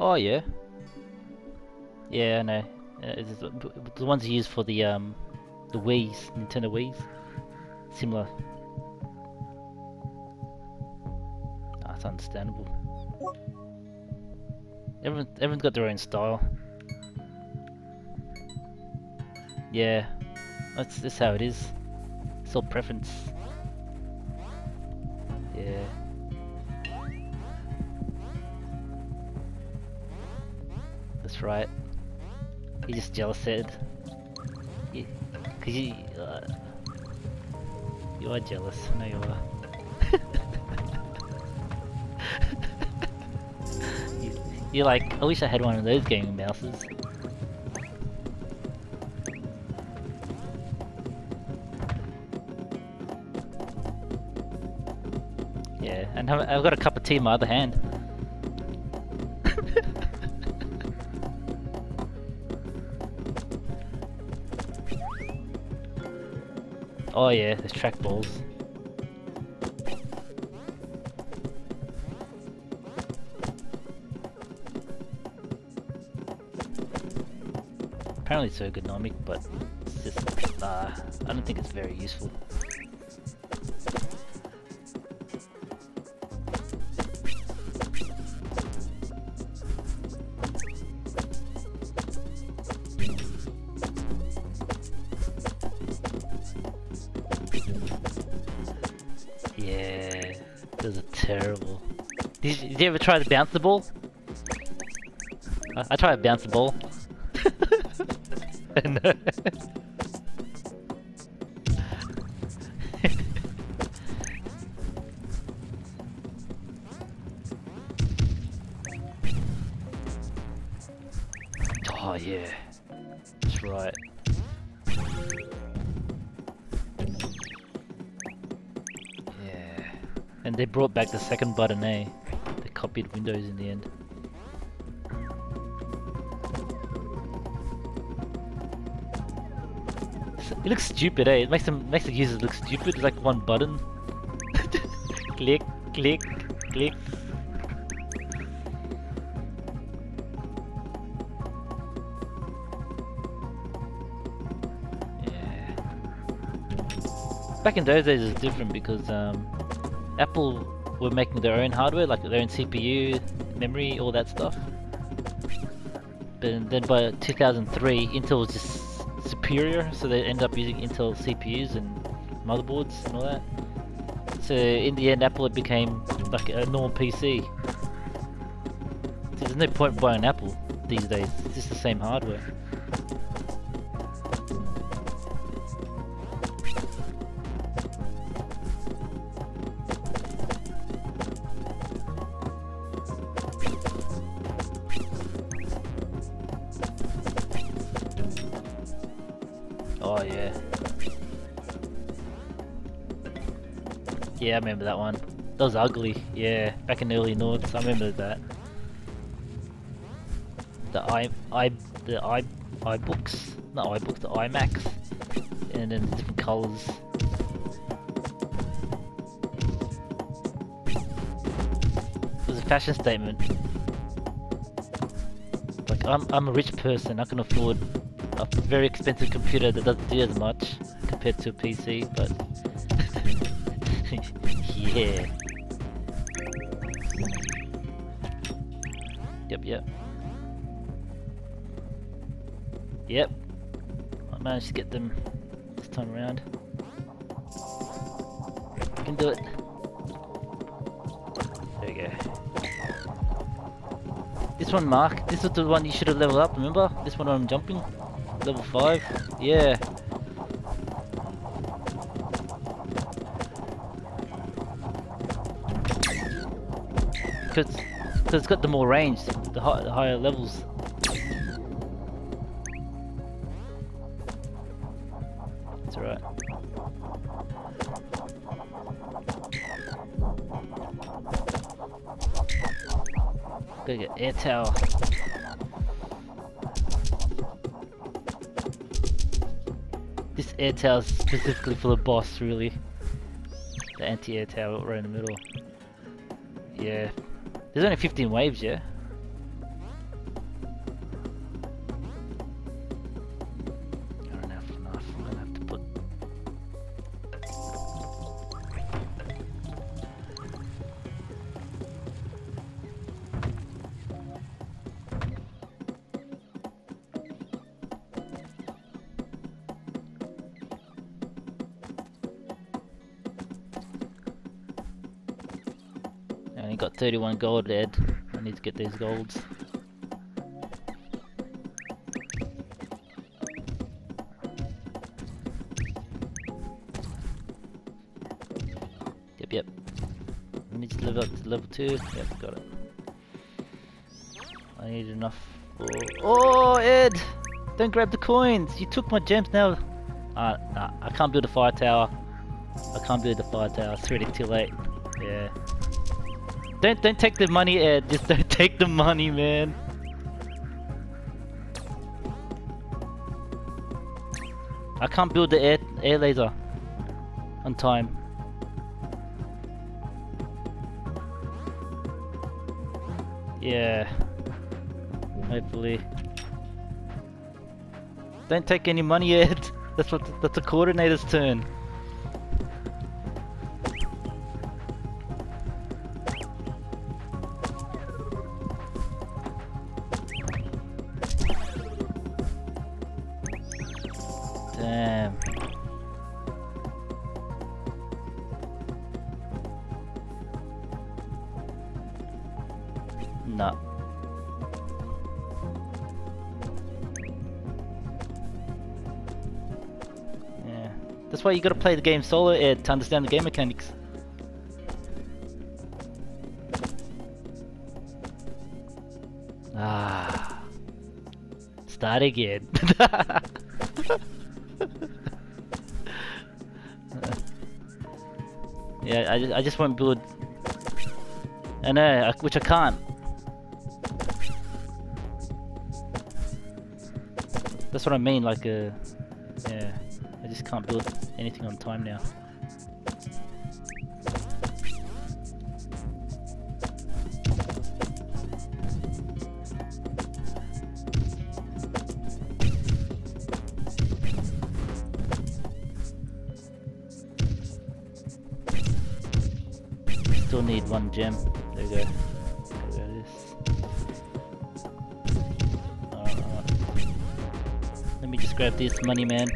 Oh yeah. Yeah, I know. Uh, the ones you use for the um the Wii's, Nintendo Wii's. Similar. That's understandable. Everyone, everyone's got their own style. Yeah, that's that's how it is. It's all preference. Yeah. That's right. He just jealous. Yeah, cause you, uh, you are jealous. I know you are. you, you're like, I wish I had one of those gaming mouses. Yeah, and I've got a cup of tea in my other hand. Oh yeah, there's trackballs. Apparently it's ergonomic, but it's just, uh, I don't think it's very useful. Did you, ever try to bounce the ball? I, I tried to bounce the ball. No. oh yeah, that's right. Yeah, and they brought back the second button, eh? Copied Windows in the end. It looks stupid, eh? It makes them makes the users look stupid. It's like one button. click, click, click. Yeah. Back in those days, it's different because um, Apple were making their own hardware, like their own CPU, memory, all that stuff. But then by 2003, Intel was just superior, so they end up using Intel CPUs and motherboards and all that. So in the end, Apple it became like a normal PC. So there's no point buying Apple these days. It's just the same hardware. Yeah, I remember that one. That was ugly. Yeah, back in early noughts, I remember that. The i i the i iBooks, not iBooks, the iMacs, and then the different colors. It was a fashion statement. Like I'm I'm a rich person, I can afford a very expensive computer that doesn't do as much compared to a PC, but yeah. Yep, yep. Yep. I managed to get them this time around. I can do it. There we go. This one, Mark. This is the one you should have leveled up, remember? This one I'm jumping. Level 5? Yeah. Because it's got the more range, the, high, the higher levels. That's alright. Gotta get air tower. This air tower is specifically for the boss, really. The anti-air tower right in the middle. Yeah. There's only 15 waves, yeah? Got 31 gold, Ed. I need to get these golds. Yep, yep. I need to live up to level 2. Yep, got it. I need enough for... Oh, Ed! Don't grab the coins! You took my gems now! Uh, nah, I can't build a fire tower. I can't build the fire tower. It's already too late. Yeah. Don't don't take the money, Ed. Just don't take the money, man. I can't build the air air laser on time. Yeah. Hopefully. Don't take any money, Ed. That's what that's the coordinator's turn. Damn. No. Yeah. That's why you gotta play the game solo, Ed, to understand the game mechanics. Ah. Start again. yeah, I just, I just want build. I know, which I can't. That's what I mean, like, uh, yeah, I just can't build anything on time now. Still need. There we go. There we go, alright. Let me just grab this money, man.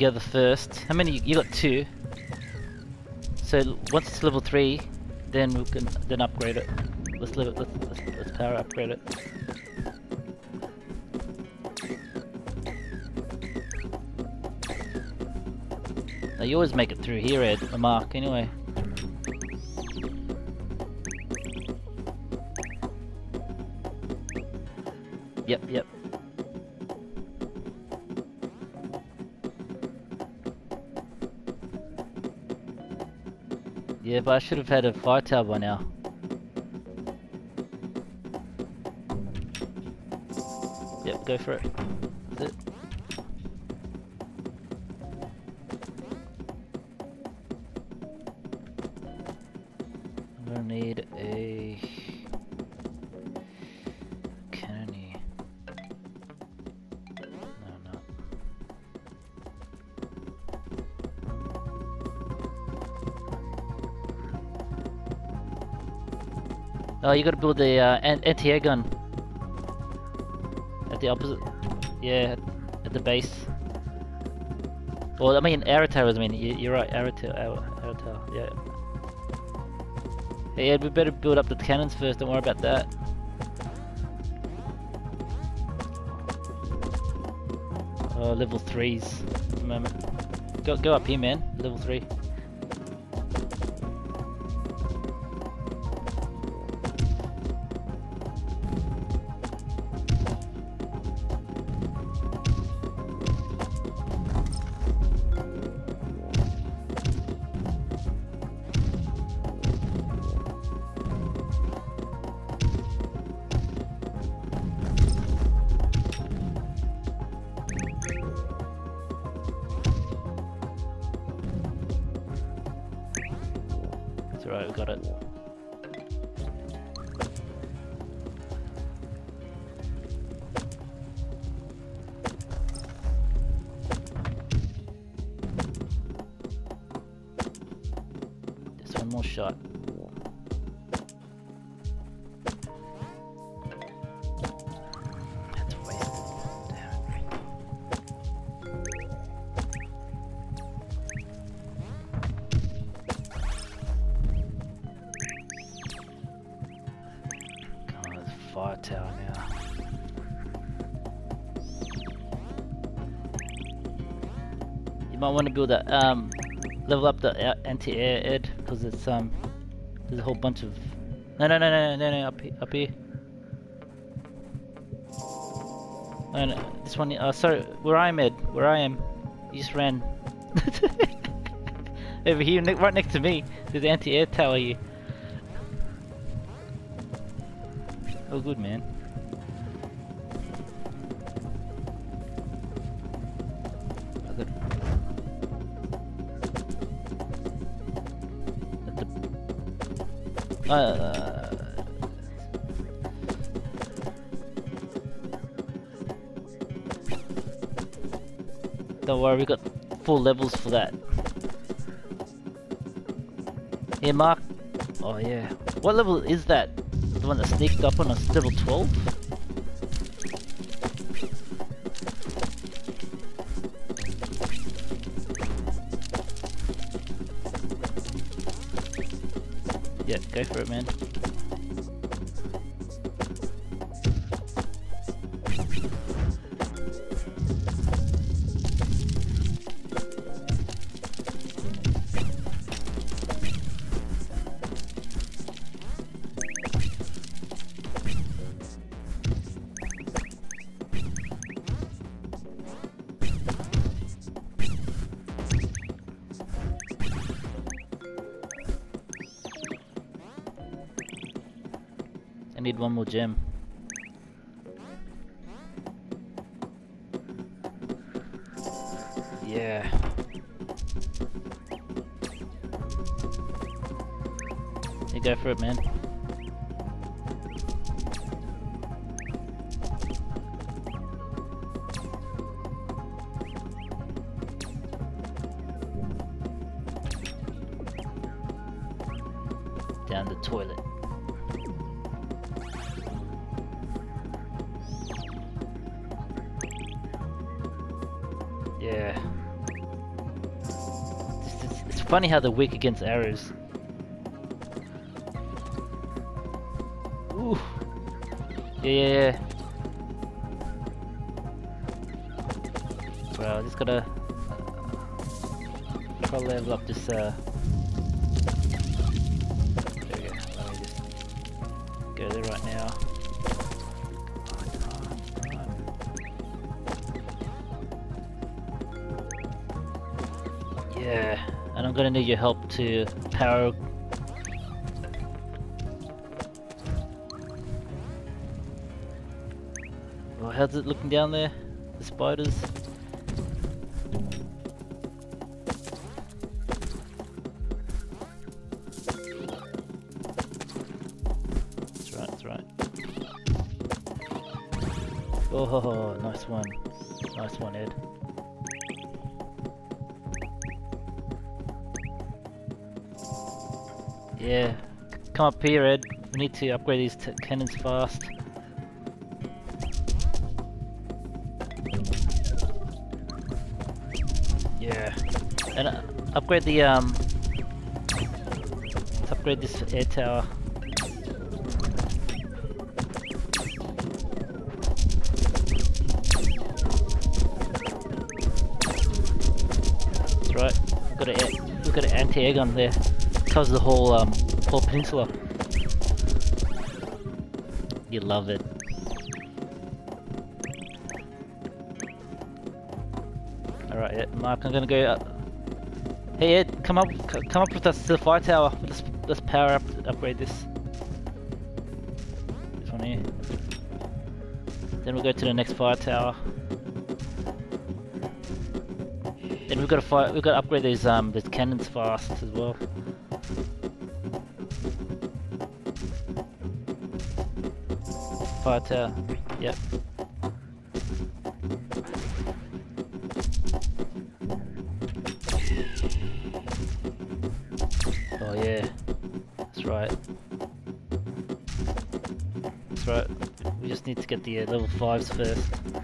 Together first. How many? You got two. So once it's level three, then we can then upgrade it. Let's live it. Let's, let's, let's power upgrade it. Now you always make it through here, Ed. A mark, anyway. But I should have had a fire tower by now. Yep, go for it. That's it. Gonna need a Oh, you gotta build the uh, anti-air gun. At the opposite. Yeah, at the base. Well, I mean, arrow towers, I mean, you, you're right, ta- arrow, arrow tower, yeah. Hey, Ed, we better build up the cannons first, don't worry about that. Oh, level 3s at the moment. Go, go up here, man, level 3. got it. Just one more shot. Might want to build a um, level up the anti-air ed because it's um, there's a whole bunch of. No, no, no, no, no, no, up here, up here. No, no, this one. Uh, sorry, where I am, Ed. Where I am. You just ran. Over here, ne- right next to me. There's the anti-air tower here. Oh, good man. Uh, don't worry, we got full levels for that. Yeah, Mark. Oh yeah. What level is that? The one that sneaked up on us, level 12? Yeah, go for it, man. I need one more gem. Yeah. You go for it, man. Yeah. It's, it's, it's funny how they're weak against arrows. Ooh. Yeah, yeah, yeah. Well, I just gotta try to level up this. Uh... Yeah, and I'm gonna need your help to power. Well, how's it looking down there? The spiders? That's right, that's right. Oh, nice one. Nice one, Ed. Yeah, come up here, Ed. We need to upgrade these cannons fast. Yeah, and uh, upgrade the um. Let's upgrade this air tower. That's right. We've got a we've got an anti-air gun there. Covers the whole um whole peninsula. You love it. Alright, yeah, Mark, I'm gonna go. up. hey Ed, come up, come up with us to the fire tower. Let's let's power up, upgrade this. This one here. Then we'll go to the next fire tower. Then we've got to fire. We've got to upgrade these um these cannons fast as well. But, uh, yeah. Oh yeah, that's right. That's right, we just need to get the uh, level 5s first.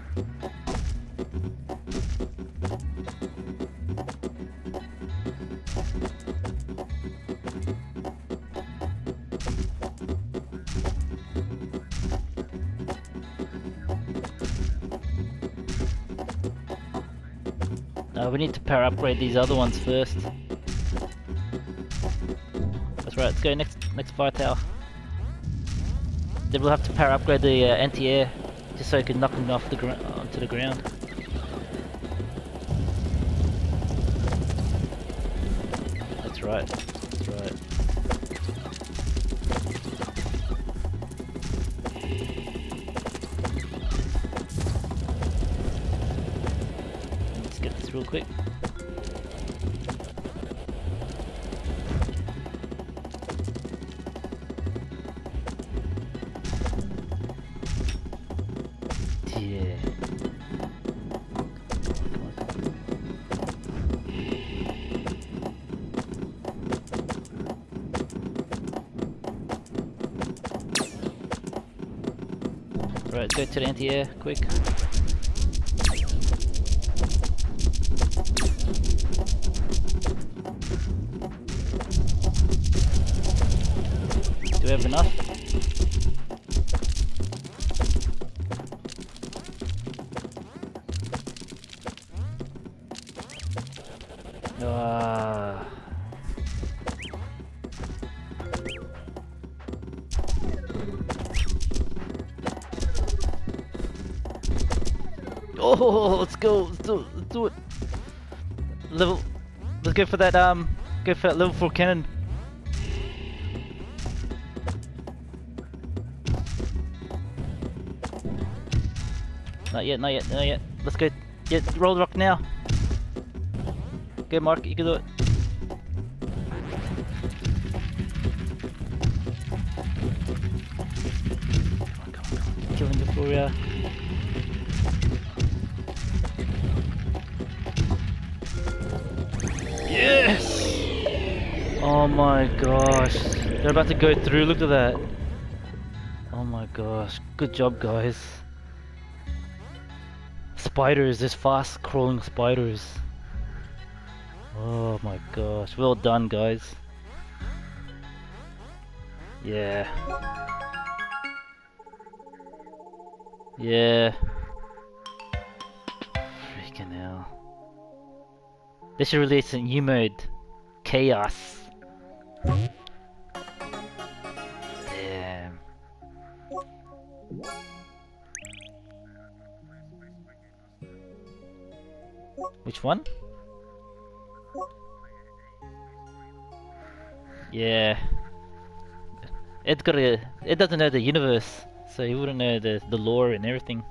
Uh, we need to power upgrade these other ones first. That's right, let's go next next fire tower. Then we'll have to power upgrade the uh, anti-air just so it can knock them off the onto the ground. That's right. That's right. Right, go to the anti-air, quick. Do we have enough? Oh, let's go. Let's do, let's do it. Level. Let's go for that. Um, go for that level four cannon. Not yet. Not yet. Not yet. Let's go. Yeah, roll the rock now. Go, Mark. You can do it. On, come on, come on. Killing before Oh my gosh. They're about to go through, look at that. Oh my gosh. Good job, guys. Spiders, there's fast crawling spiders. Oh my gosh. Well done, guys. Yeah. Yeah. Freaking hell. They should release a new mode. Chaos. Damn. Which one? Yeah. Ed got a, Ed doesn't know the universe, so he wouldn't know the, the lore and everything.